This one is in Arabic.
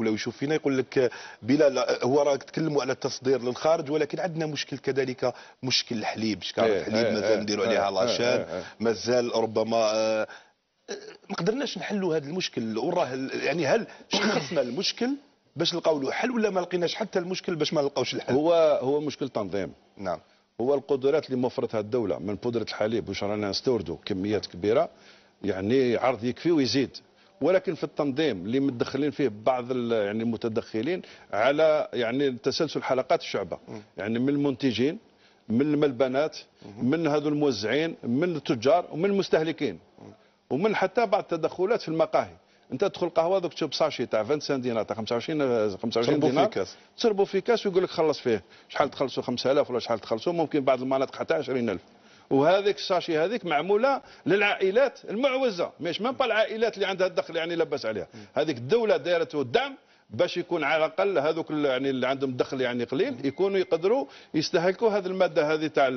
ولا يشوف فينا يقول لك بلا لا هو راك تكلموا على التصدير للخارج ولكن عندنا مشكل كذلك مشكل الحليب شكار إيه، الحليب إيه، مازال إيه، نديروا إيه، عليها لاشان إيه، إيه. مازال ربما آه، ما قدرناش نحلوا هذا المشكل وراه يعني هل شخصنا المشكل باش نلقاو له حل ولا ما لقيناش حتى المشكل باش ما نلقاوش الحل؟ هو هو مشكل تنظيم. نعم. هو القدرات اللي موفرتها الدولة من بودره الحليب واش رانا نستوردوا كميات كبيرة يعني عرض يكفي ويزيد. ولكن في التنظيم اللي متدخلين فيه بعض يعني المتدخلين على يعني تسلسل حلقات الشعبة. يعني من المنتجين من الملبنات من هذو الموزعين من التجار ومن المستهلكين. ومن حتى بعض التدخلات في المقاهي. انت تدخل قهوة دوك تشرب ساشي تاع 25 دينار تاع 25 25 تشربوا دينار في كاس. تشربوا في كاس ويقول لك خلص فيه. شحال تخلصوا 5000 ولا شحال تخلصوا ممكن بعض المناطق حتى 20000 وهذيك الساشي هذيك معمولة للعائلات المعوزة مش ما العائلات اللي عندها الدخل يعني لبس عليها. هذيك الدولة دايرته الدعم باش يكون على الأقل هذوك يعني اللي عندهم دخل يعني قليل يكونوا يقدروا يستهلكوا هذه المادة هذه تاع